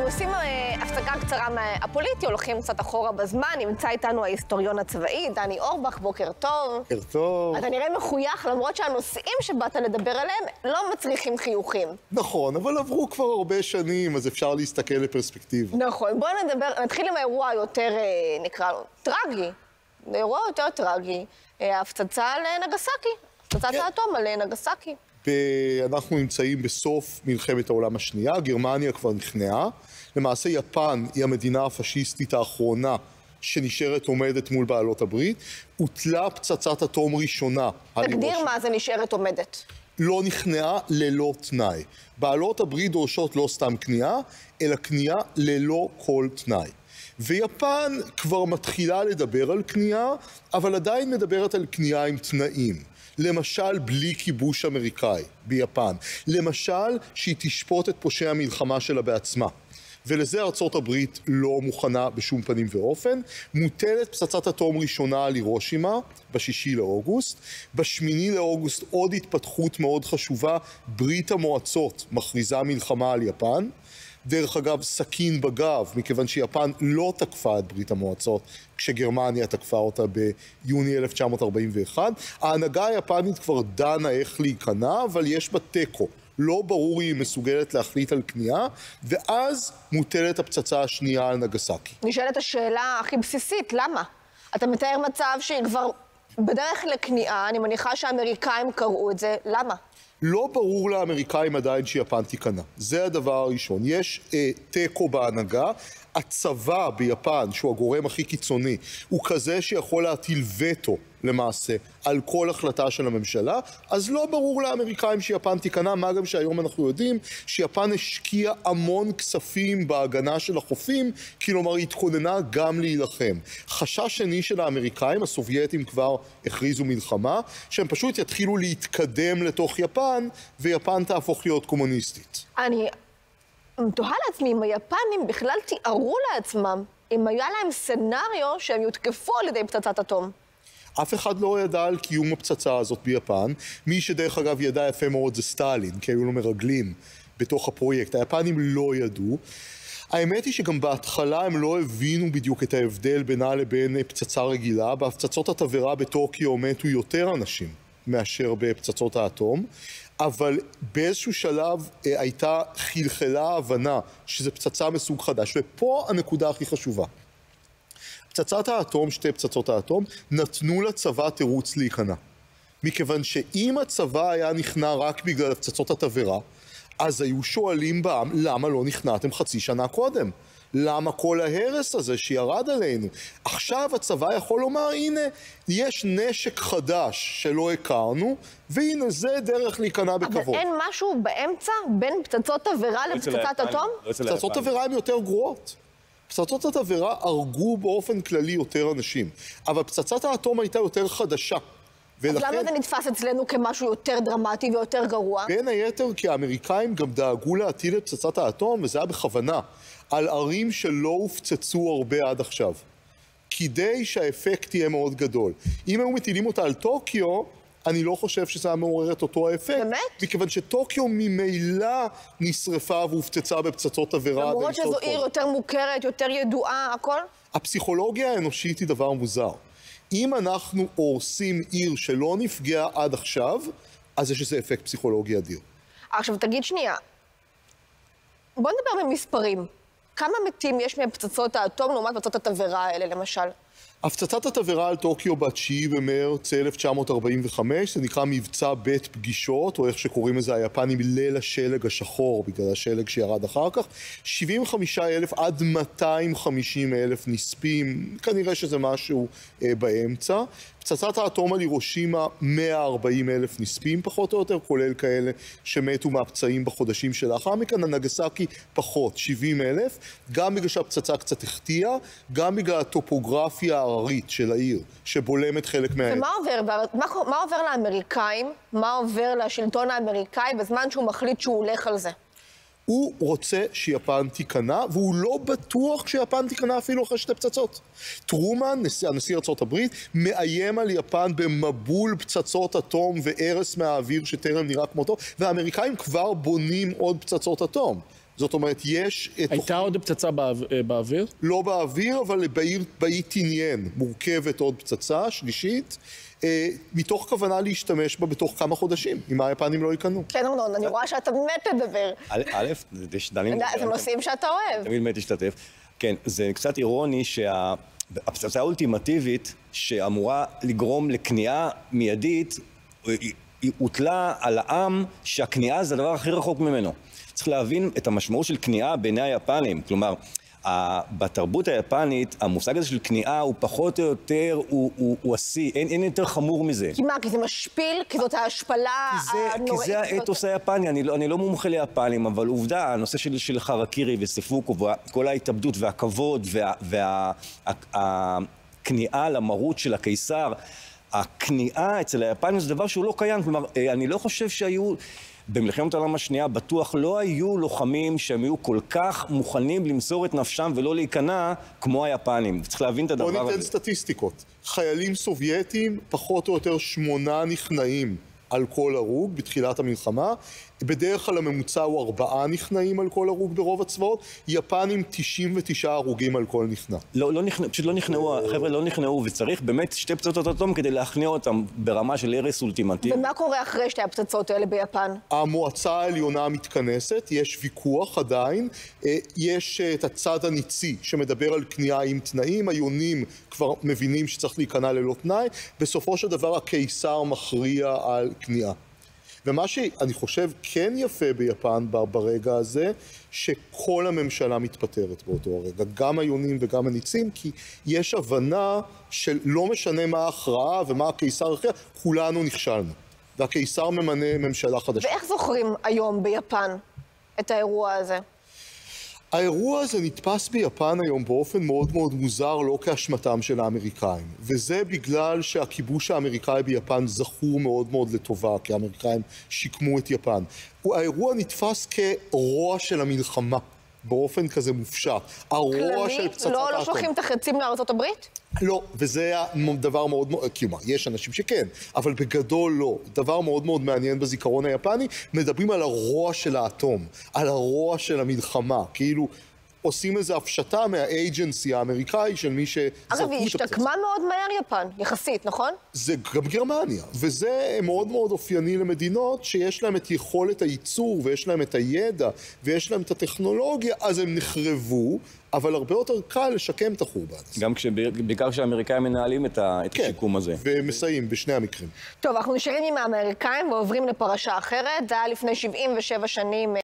אנחנו עושים אה, הפסקה קצרה מהפוליטי, הולכים קצת אחורה בזמן, נמצא איתנו ההיסטוריון הצבאי, דני אורבך, בוקר טוב. בוקר טוב. אתה נראה מחוייך, למרות שהנושאים שבאת לדבר עליהם לא מצריכים חיוכים. נכון, אבל עברו כבר הרבה שנים, אז אפשר להסתכל לפרספקטיבה. נכון, בואו נדבר, נתחיל עם האירוע היותר, אה, נקרא לו, טרגי. אירוע יותר טרגי, אה, ההפצצה על נגסקי, הפצצת כן. האטום על נגסקי. ב- אנחנו נמצאים בסוף מלחמת העולם השנייה, גרמניה כבר נכנעה. למעשה יפן היא המדינה הפשיסטית האחרונה שנשארת עומדת מול בעלות הברית. הוטלה פצצת אטום ראשונה תגדיר. מה זה נשארת עומדת. לא נכנעה ללא תנאי. בעלות הברית דורשות לא סתם כניעה, אלא כניעה ללא כל תנאי. ויפן כבר מתחילה לדבר על כניעה, אבל עדיין מדברת על כניעה עם תנאים. למשל, בלי כיבוש אמריקאי ביפן. למשל, שהיא תשפוט את פושעי המלחמה שלה בעצמה. ולזה ארצות הברית לא מוכנה בשום פנים ואופן. מוטלת פצצת אטום ראשונה על הירושימה בשישי לאוגוסט. בשמיני לאוגוסט עוד התפתחות מאוד חשובה, ברית המועצות מכריזה מלחמה על יפן. דרך אגב, סכין בגב, מכיוון שיפן לא תקפה את ברית המועצות כשגרמניה תקפה אותה ביוני 1941. ההנהגה היפנית כבר דנה איך להיכנע, אבל יש בה תיקו. לא ברור היא מסוגלת להחליט על כניעה, ואז מוטלת הפצצה השנייה על נגסקי. נשאלת השאלה הכי בסיסית, למה? אתה מתאר מצב שהיא כבר בדרך לכניעה, אני מניחה שהאמריקאים קראו את זה, למה? לא ברור לאמריקאים עדיין שיפן תיכנע. זה הדבר הראשון. יש אה, תיקו בהנהגה. הצבא ביפן, שהוא הגורם הכי קיצוני, הוא כזה שיכול להטיל וטו למעשה על כל החלטה של הממשלה, אז לא ברור לאמריקאים שיפן תיכנע, מה גם שהיום אנחנו יודעים שיפן השקיעה המון כספים בהגנה של החופים, כלומר היא התכוננה גם להילחם. חשש שני של האמריקאים, הסובייטים כבר הכריזו מלחמה, שהם פשוט יתחילו להתקדם לתוך יפן, ויפן תהפוך להיות קומוניסטית. אני תוהה לעצמי אם היפנים בכלל תיארו לעצמם, אם היה להם סצנריו שהם יותקפו על ידי פצצת אטום. אף אחד לא ידע על קיום הפצצה הזאת ביפן. מי שדרך אגב ידע יפה מאוד זה סטלין, כי היו לו מרגלים בתוך הפרויקט. היפנים לא ידעו. האמת היא שגם בהתחלה הם לא הבינו בדיוק את ההבדל בינה לבין פצצה רגילה. בהפצצות התבערה בטוקיו מתו יותר אנשים מאשר בפצצות האטום, אבל באיזשהו שלב אה, הייתה, חלחלה ההבנה שזה פצצה מסוג חדש, ופה הנקודה הכי חשובה. פצצת האטום, שתי פצצות האטום, נתנו לצבא תירוץ להיכנע. מכיוון שאם הצבא היה נכנע רק בגלל פצצות התבערה, אז היו שואלים בעם למה לא נכנעתם חצי שנה קודם. למה כל ההרס הזה שירד עלינו? עכשיו הצבא יכול לומר, הנה, יש נשק חדש שלא הכרנו, והנה זה דרך להיכנע אבל בכבוד. אין משהו באמצע בין פצצות תבערה לא לפצצת אטום? לא פצצות. תבערה הן יותר גרועות. פצצות התבערה הרגו באופן כללי יותר אנשים, אבל פצצת האטום הייתה יותר חדשה. אז ולכן, למה זה נתפס אצלנו כמשהו יותר דרמטי ויותר גרוע? בין היתר כי האמריקאים גם דאגו להטיל את פצצת האטום, וזה היה בכוונה, על ערים שלא הופצצו הרבה עד עכשיו. כדי שהאפקט יהיה מאוד גדול. אם היו מטילים אותה על טוקיו, אני לא חושב שזה היה מעורר את אותו האפקט. באמת? מכיוון שטוקיו ממילא נשרפה והופצצה בפצצות תבערה. למרות שזו עיר יותר מוכרת, יותר ידועה, הכל? הפסיכולוגיה האנושית היא דבר מוזר. אם אנחנו הורסים עיר שלא נפגעה עד עכשיו, אז יש לזה אפקט פסיכולוגי אדיר. עכשיו תגיד שנייה, בוא נדבר במספרים. כמה מתים יש מפצצות האטום לעומת פצצות התבערה האלה, למשל? הפצצת התבערה על טוקיו ב-9 במרץ 1945, זה נקרא מבצע בית פגישות, או איך שקוראים לזה היפנים, ליל השלג השחור, בגלל השלג שירד אחר כך. 75 אלף עד 250 אלף נספים, כנראה שזה משהו אה, באמצע. פצצת האטום על הירושימה, 140 אלף נספים פחות או יותר, כולל כאלה שמתו מהפצעים בחודשים שלאחר מכן. הנגסקי פחות, 70 אלף, גם בגלל שהפצצה קצת החטיאה, גם בגלל הטופוגרפיה ההררית של העיר, שבולמת חלק מה... ומה עובר, מה, מה עובר לאמריקאים, מה עובר לשלטון האמריקאי בזמן שהוא מחליט שהוא הולך על זה? הוא רוצה שיפן תיכנע, והוא לא בטוח שיפן תיכנע אפילו אחרי שתי פצצות. טרומן, נשיא, הנשיא ארה"ב, מאיים על יפן במבול פצצות אטום והרס מהאוויר שטרם נראה כמותו, והאמריקאים כבר בונים עוד פצצות אטום. זאת אומרת, יש... הייתה עוד פצצה באו- אה, באוויר? לא באוויר, אבל בעיר, באי מורכבת עוד פצצה שלישית, אה, מתוך כוונה להשתמש בה בתוך כמה חודשים, אם היפנים לא ייכנעו. כן, אמנון, אני רואה שאתה באמת תדבר. א', דנים... זה נושאים שאתה אוהב. תמיד מת להשתתף. כן, זה קצת אירוני שהפצצה האולטימטיבית שאמורה לגרום לכניעה מיידית, הוטלה על העם שהכניעה זה הדבר הכי רחוק ממנו. צריך להבין את המשמעות של כניעה בעיני היפנים. כלומר, בתרבות היפנית, המושג הזה של כניעה הוא פחות או יותר, הוא, הוא, הוא השיא, אין, אין יותר חמור מזה. כי מה, כי זה משפיל? כי זאת ההשפלה זה, כי הנוראית? זה? האתוס היפני, אני לא, אני לא מומחה ליפנים, אבל עובדה, הנושא של, של חרקירי וספוקו, וכל ההתאבדות והכבוד והכניעה למרות של הקיסר, הכניעה אצל היפנים זה דבר שהוא לא קיים, כלומר, אה, אני לא חושב שהיו... במלחמת העולם השנייה בטוח לא היו לוחמים שהם היו כל כך מוכנים למסור את נפשם ולא להיכנע כמו היפנים. צריך להבין את הדבר הזה. ניתן סטטיסטיקות. חיילים סובייטים, פחות או יותר שמונה נכנעים על כל הרוג בתחילת המלחמה. בדרך כלל הממוצע הוא ארבעה נכנעים על כל הרוג ברוב הצבאות. יפנים 99 הרוגים על כל נכנע. לא, לא נכנע, פשוט לא נכנעו, החבר'ה לא נכנעו, וצריך באמת שתי פצצות אטום כדי להכניע אותם ברמה של הרס אולטימטיבי. ומה קורה אחרי שתי הפצצות האלה ביפן? המועצה העליונה מתכנסת, יש ויכוח עדיין, אה, יש אה, את הצד הניצי שמדבר על כניעה עם תנאים, היונים כבר מבינים שצריך להיכנע ללא תנאי, בסופו של דבר הקיסר מכריע על כניעה. ומה שאני חושב כן יפה ביפן ברגע הזה, שכל הממשלה מתפטרת באותו הרגע, גם היונים וגם הניצים, כי יש הבנה של לא משנה מה ההכרעה ומה הקיסר הכריע, כולנו נכשלנו. והקיסר ממנה ממשלה חדשה. ואיך זוכרים היום ביפן את האירוע הזה? האירוע הזה נתפס ביפן היום באופן מאוד מאוד מוזר, לא כאשמתם של האמריקאים. וזה בגלל שהכיבוש האמריקאי ביפן זכור מאוד מאוד לטובה, כי האמריקאים שיקמו את יפן. האירוע נתפס כרוע של המלחמה, באופן כזה מופשט. הרוע של פצצת לא, לא האטום. שולחים את החצים לארצות הברית? לא, וזה דבר מאוד מאוד, כלומר, יש אנשים שכן, אבל בגדול לא. דבר מאוד מאוד מעניין בזיכרון היפני, מדברים על הרוע של האטום, על הרוע של המלחמה, כאילו עושים איזו הפשטה מהאג'נסי האמריקאי של מי שזרקו את אגב, היא הפצצה. השתקמה מאוד מהר יפן, יחסית, נכון? זה גם גרמניה, וזה מאוד מאוד אופייני למדינות שיש להם את יכולת הייצור ויש להם את הידע ויש להם את הטכנולוגיה, אז הם נחרבו, אבל הרבה יותר קל לשקם את החורבן הזה. גם בעיקר כשהאמריקאים מנהלים את ה- את כן, השיקום הזה. ומסייעים בשני המקרים. טוב, אנחנו נשארים עם האמריקאים ועוברים לפרשה אחרת. זה היה לפני 77 שנים.